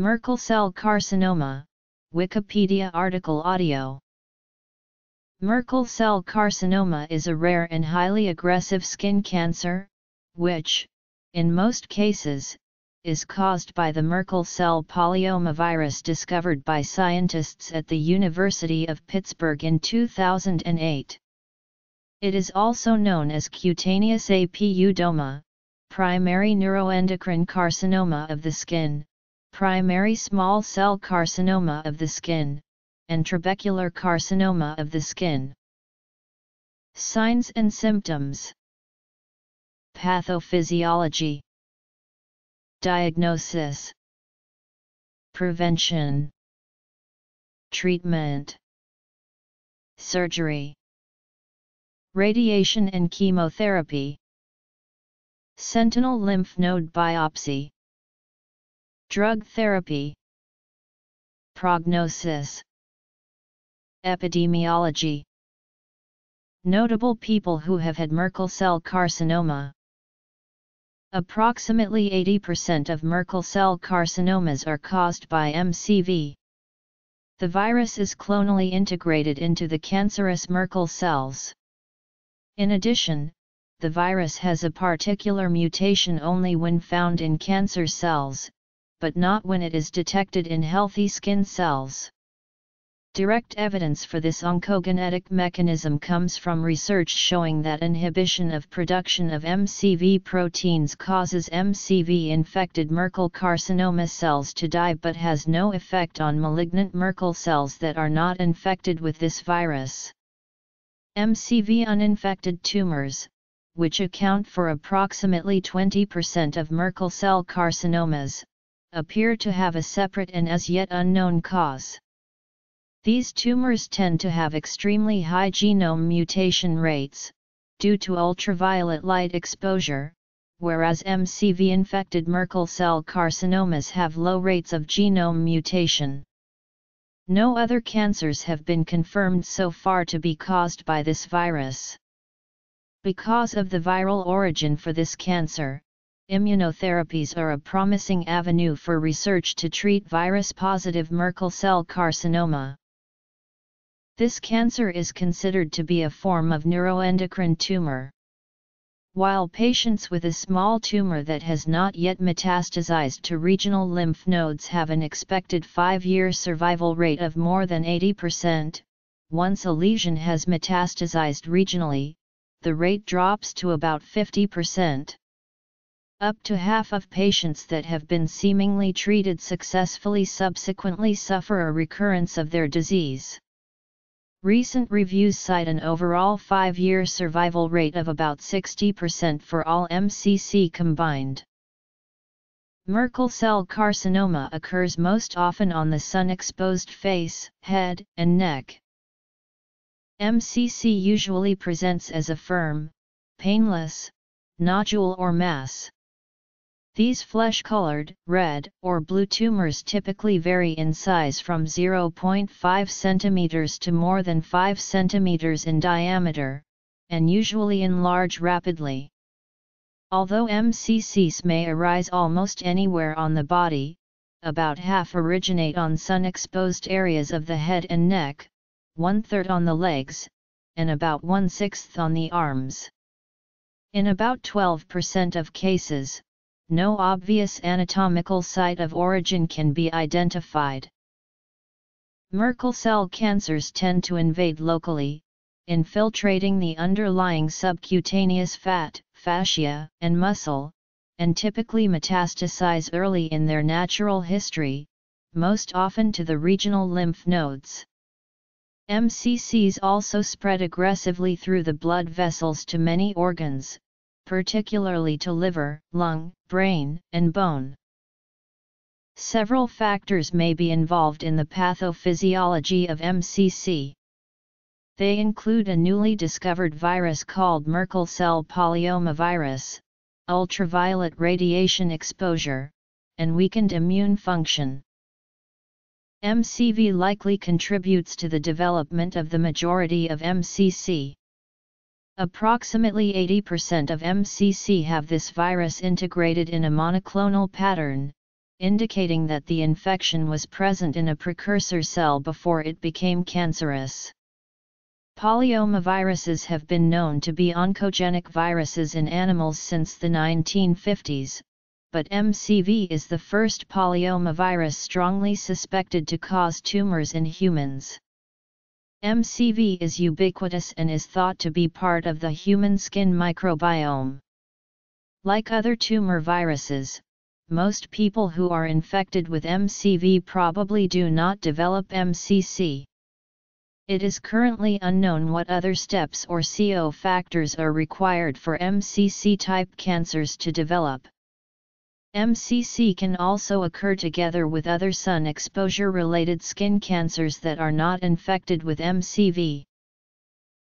Merkel cell carcinoma, Wikipedia article audio. Merkel cell carcinoma is a rare and highly aggressive skin cancer, which, in most cases, is caused by the Merkel cell polyomavirus discovered by scientists at the University of Pittsburgh in 2008. It is also known as cutaneous APUDoma, primary neuroendocrine carcinoma of the skin, primary small cell carcinoma of the skin, and trabecular carcinoma of the skin. Signs and symptoms. Pathophysiology. Diagnosis. Prevention. Treatment. Surgery. Radiation and chemotherapy. Sentinel lymph node biopsy Drug therapy Prognosis Epidemiology Notable people who have had Merkel cell carcinoma Approximately 80% of Merkel cell carcinomas are caused by MCV. The virus is clonally integrated into the cancerous Merkel cells. In addition, the virus has a particular mutation only when found in cancer cells, but not when it is detected in healthy skin cells. Direct evidence for this oncogenetic mechanism comes from research showing that inhibition of production of MCV proteins causes MCV-infected Merkel carcinoma cells to die but has no effect on malignant Merkel cells that are not infected with this virus. MCV-uninfected tumors, which account for approximately 20% of Merkel cell carcinomas, appear to have a separate and as yet unknown cause. These tumors tend to have extremely high genome mutation rates, due to ultraviolet light exposure, whereas MCV-infected Merkel cell carcinomas have low rates of genome mutation. No other cancers have been confirmed so far to be caused by this virus. Because of the viral origin for this cancer, immunotherapies are a promising avenue for research to treat virus-positive Merkel cell carcinoma. This cancer is considered to be a form of neuroendocrine tumor. While patients with a small tumor that has not yet metastasized to regional lymph nodes have an expected 5-year survival rate of more than 80%, once a lesion has metastasized regionally, the rate drops to about 50%. Up to half of patients that have been seemingly treated successfully subsequently suffer a recurrence of their disease. Recent reviews cite an overall 5-year survival rate of about 60% for all MCC combined. Merkel cell carcinoma occurs most often on the sun-exposed face, head, and neck. MCC usually presents as a firm, painless, nodule or mass. These flesh-colored, red, or blue tumors typically vary in size from 0.5 cm to more than 5 cm in diameter, and usually enlarge rapidly. Although MCCs may arise almost anywhere on the body, about half originate on sun-exposed areas of the head and neck, one-third on the legs, and about one-sixth on the arms. In about 12% of cases, no obvious anatomical site of origin can be identified. Merkel cell cancers tend to invade locally, infiltrating the underlying subcutaneous fat, fascia, and muscle, and typically metastasize early in their natural history, most often to the regional lymph nodes. MCCs also spread aggressively through the blood vessels to many organs, particularly to liver, lung, brain, and bone. Several factors may be involved in the pathophysiology of MCC. They include a newly discovered virus called Merkel cell polyomavirus, ultraviolet radiation exposure, and weakened immune function. MCV likely contributes to the development of the majority of MCC. Approximately 80% of MCC have this virus integrated in a monoclonal pattern, indicating that the infection was present in a precursor cell before it became cancerous. Polyomaviruses have been known to be oncogenic viruses in animals since the 1950s, but MCV is the first polyomavirus strongly suspected to cause tumors in humans. MCV is ubiquitous and is thought to be part of the human skin microbiome. Like other tumor viruses, most people who are infected with MCV probably do not develop MCC. It is currently unknown what other steps or CO factors are required for MCC-type cancers to develop. MCC can also occur together with other sun exposure-related skin cancers that are not infected with MCV.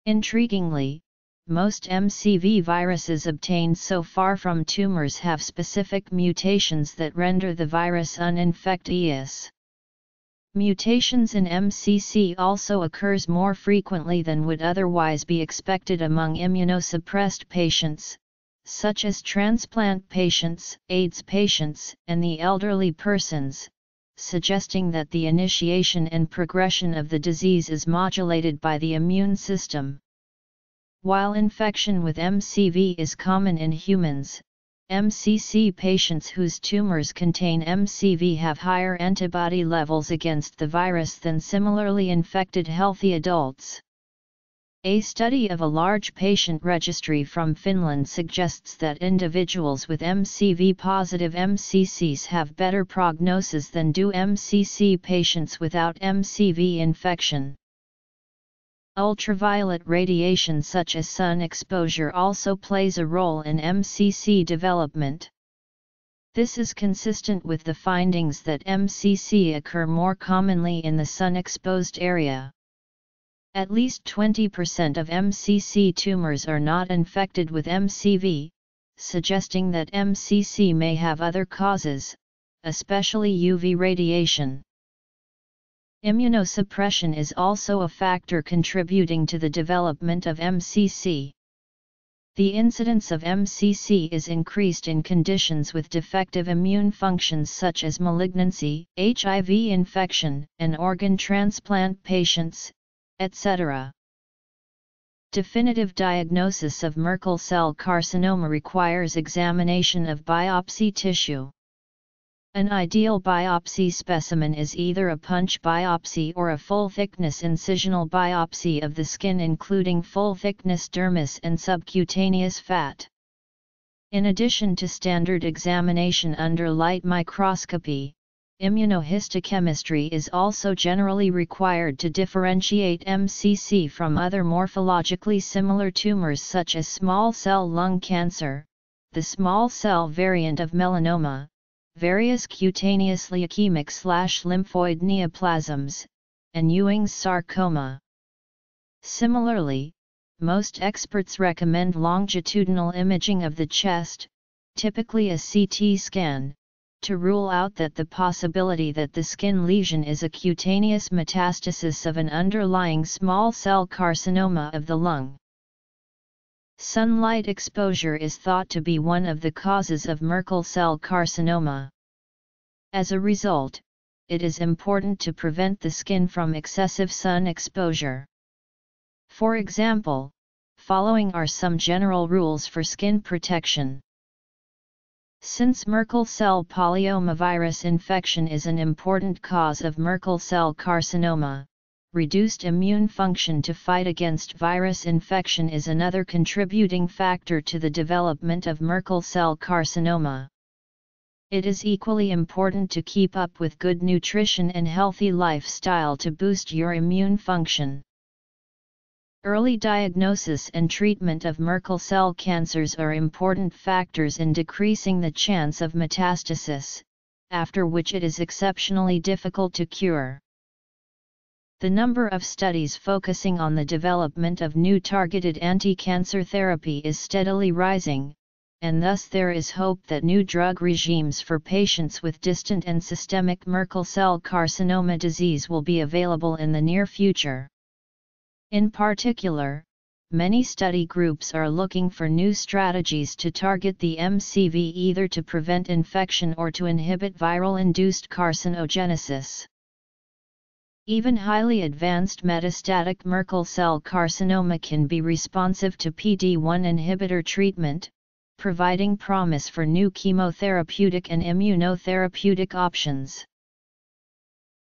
Intriguingly, most MCV viruses obtained so far from tumors have specific mutations that render the virus uninfectious. Mutations in MCC also occurs more frequently than would otherwise be expected among immunosuppressed patients, such as transplant patients, AIDS patients, and the elderly persons, suggesting that the initiation and progression of the disease is modulated by the immune system. While infection with MCV is common in humans, MCC patients whose tumors contain MCV have higher antibody levels against the virus than similarly infected healthy adults. A study of a large patient registry from Finland suggests that individuals with MCV-positive MCCs have better prognosis than do MCC patients without MCV infection. Ultraviolet radiation such as sun exposure also plays a role in MCC development. This is consistent with the findings that MCC occur more commonly in the sun-exposed area. At least 20% of MCC tumors are not infected with MCV, suggesting that MCC may have other causes, especially UV radiation. Immunosuppression is also a factor contributing to the development of MCC. The incidence of MCC is increased in conditions with defective immune functions such as malignancy, HIV infection, and organ transplant patients, etc. Definitive diagnosis of Merkel cell carcinoma requires examination of biopsy tissue. An ideal biopsy specimen is either a punch biopsy or a full-thickness incisional biopsy of the skin including full-thickness dermis and subcutaneous fat. In addition to standard examination under light microscopy, Immunohistochemistry is also generally required to differentiate MCC from other morphologically similar tumors such as small cell lung cancer, the small cell variant of melanoma, various cutaneous leukemic slash lymphoid neoplasms, and Ewing's sarcoma. Similarly, most experts recommend longitudinal imaging of the chest, typically a CT scan, to rule out that the possibility that the skin lesion is a cutaneous metastasis of an underlying small cell carcinoma of the lung. Sunlight exposure is thought to be one of the causes of Merkel cell carcinoma. As a result, it is important to prevent the skin from excessive sun exposure. For example, following are some general rules for skin protection. Since Merkel cell polyomavirus infection is an important cause of Merkel cell carcinoma, reduced immune function to fight against virus infection is another contributing factor to the development of Merkel cell carcinoma. It is equally important to keep up with good nutrition and healthy lifestyle to boost your immune function. Early diagnosis and treatment of Merkel cell cancers are important factors in decreasing the chance of metastasis, after which it is exceptionally difficult to cure. The number of studies focusing on the development of new targeted anti-cancer therapy is steadily rising, and thus there is hope that new drug regimes for patients with distant and systemic Merkel cell carcinoma disease will be available in the near future. In particular, many study groups are looking for new strategies to target the MCV either to prevent infection or to inhibit viral-induced carcinogenesis. Even highly advanced metastatic Merkel cell carcinoma can be responsive to PD-1 inhibitor treatment, providing promise for new chemotherapeutic and immunotherapeutic options.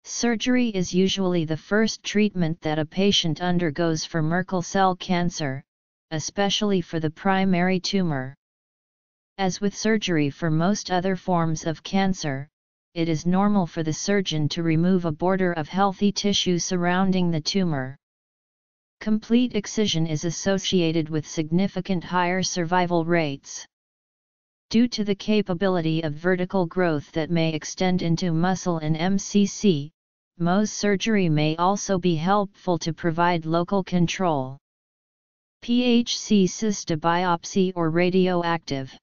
Surgery is usually the first treatment that a patient undergoes for Merkel cell cancer, especially for the primary tumor. As with surgery for most other forms of cancer, it is normal for the surgeon to remove a border of healthy tissue surrounding the tumor. Complete excision is associated with significant higher survival rates. Due to the capability of vertical growth that may extend into muscle and MCC, Mohs surgery may also be helpful to provide local control. PHC cysta biopsy or radioactive.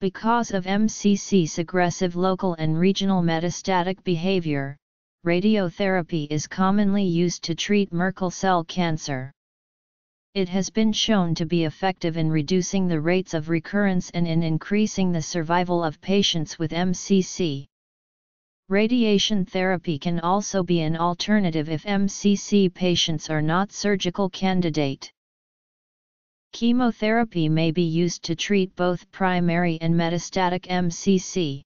Because of MCC's aggressive local and regional metastatic behavior, radiotherapy is commonly used to treat Merkel cell cancer. It has been shown to be effective in reducing the rates of recurrence and in increasing the survival of patients with MCC. Radiation therapy can also be an alternative if MCC patients are not surgical candidate. Chemotherapy may be used to treat both primary and metastatic MCC.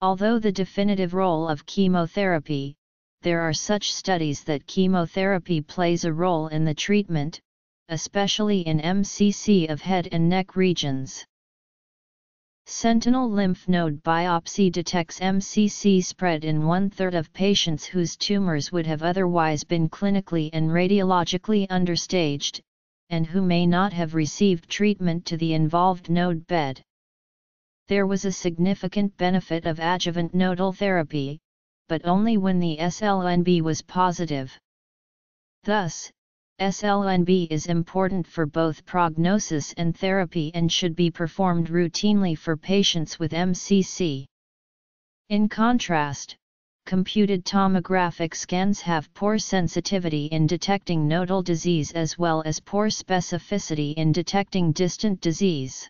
Although the definitive role of chemotherapy, there are such studies that chemotherapy plays a role in the treatment, especially in MCC of head and neck regions. Sentinel lymph node biopsy detects MCC spread in one-third of patients whose tumors would have otherwise been clinically and radiologically understaged, and who may not have received treatment to the involved node bed. There was a significant benefit of adjuvant nodal therapy, but only when the SLNB was positive. Thus, SLNB is important for both prognosis and therapy and should be performed routinely for patients with MCC. In contrast, computed tomographic scans have poor sensitivity in detecting nodal disease as well as poor specificity in detecting distant disease.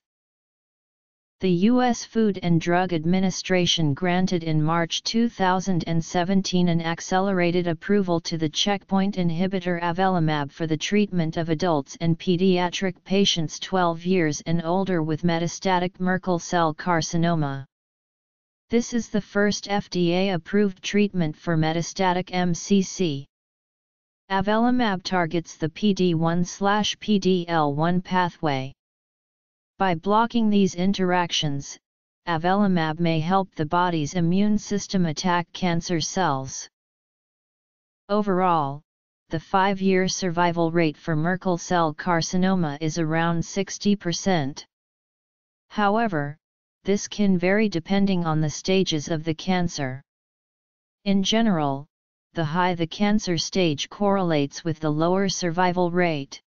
The U.S. Food and Drug Administration granted in March 2017 an accelerated approval to the checkpoint inhibitor avelumab for the treatment of adults and pediatric patients 12 years and older with metastatic Merkel cell carcinoma. This is the first FDA-approved treatment for metastatic MCC. Avelumab targets the PD-1/PD-L1 pathway. By blocking these interactions, avelumab may help the body's immune system attack cancer cells. Overall, the 5-year survival rate for Merkel cell carcinoma is around 60%. However, this can vary depending on the stages of the cancer. In general, the high the cancer stage correlates with the lower survival rate.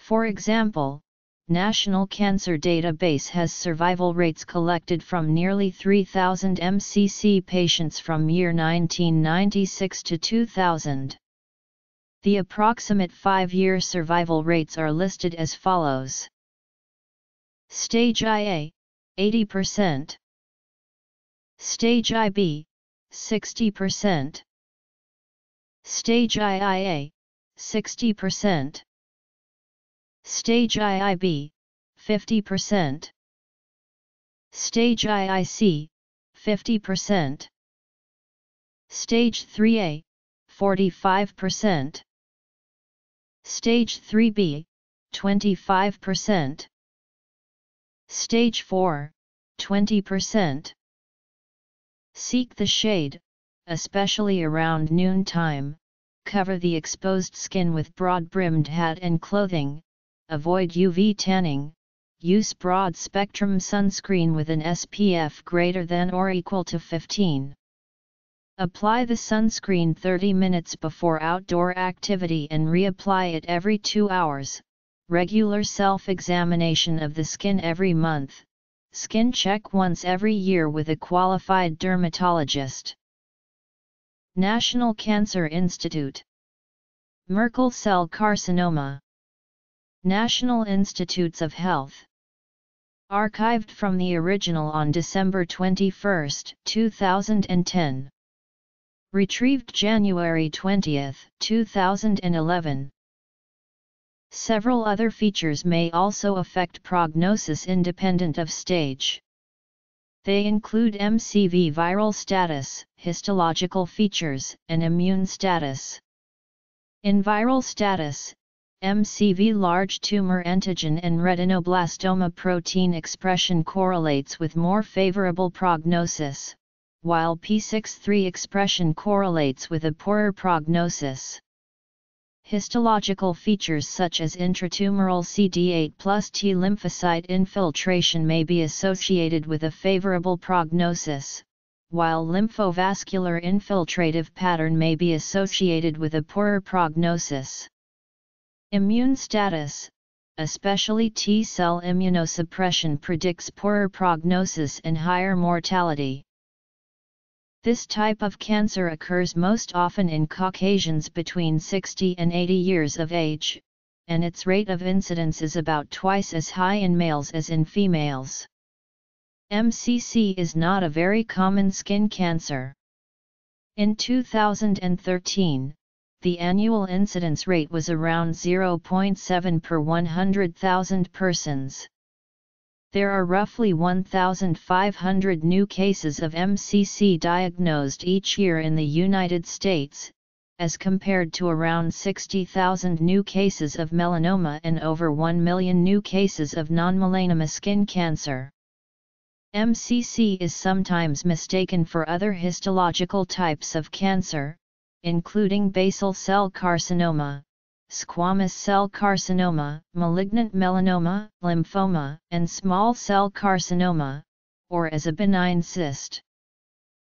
For example, National Cancer Database has survival rates collected from nearly 3,000 MCC patients from year 1996 to 2000. The approximate 5-year survival rates are listed as follows. Stage IA, 80%. Stage IB, 60%. Stage IIA, 60%. Stage IIB, 50%. Stage IIC, 50%. Stage 3A, 45%. Stage 3B, 25%. Stage 4, 20%. Seek the shade, especially around noon time, cover the exposed skin with broad-brimmed hat and clothing, avoid UV tanning, use broad spectrum sunscreen with an SPF greater than or equal to 15. Apply the sunscreen 30 minutes before outdoor activity and reapply it every 2 hours. Regular self-examination of the skin every month. Skin check once every year with a qualified dermatologist. National Cancer Institute Merkel cell carcinoma. National Institutes of Health. Archived from the original on December 21, 2010. Retrieved January 20, 2011. Several other features may also affect prognosis independent of stage. They include MCV viral status, histological features, and immune status. In viral status, MCV large tumor antigen and retinoblastoma protein expression correlates with more favorable prognosis, while P63 expression correlates with a poorer prognosis. Histological features such as intratumoral CD8 plus T lymphocyte infiltration may be associated with a favorable prognosis, while lymphovascular infiltrative pattern may be associated with a poorer prognosis. Immune status, especially T-cell immunosuppression predicts poorer prognosis and higher mortality. This type of cancer occurs most often in Caucasians between 60 and 80 years of age, and its rate of incidence is about twice as high in males as in females. MCC is not a very common skin cancer. In 2013, the annual incidence rate was around 0.7 per 100,000 persons. There are roughly 1,500 new cases of MCC diagnosed each year in the United States, as compared to around 60,000 new cases of melanoma and over 1 million new cases of non-melanoma skin cancer. MCC is sometimes mistaken for other histological types of cancer, including basal cell carcinoma, squamous cell carcinoma, malignant melanoma, lymphoma, and small cell carcinoma, or as a benign cyst.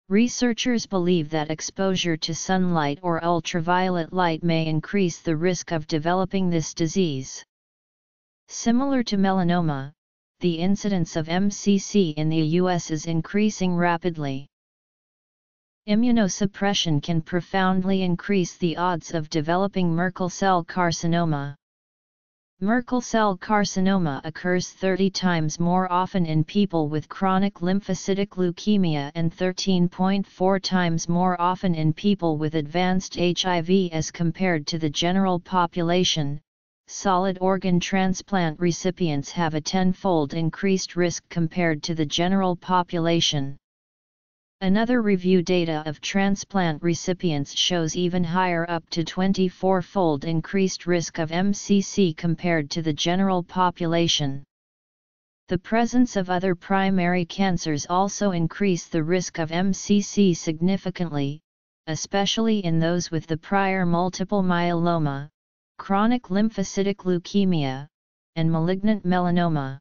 Researchers believe that exposure to sunlight or ultraviolet light may increase the risk of developing this disease. Similar to melanoma, the incidence of MCC in the US is increasing rapidly. Immunosuppression can profoundly increase the odds of developing Merkel cell carcinoma. Merkel cell carcinoma occurs 30 times more often in people with chronic lymphocytic leukemia and 13.4 times more often in people with advanced HIV as compared to the general population. Solid organ transplant recipients have a tenfold increased risk compared to the general population. Another review data of transplant recipients shows even higher up to 24-fold increased risk of MCC compared to the general population. The presence of other primary cancers also increase the risk of MCC significantly, especially in those with the prior multiple myeloma, chronic lymphocytic leukemia, and malignant melanoma.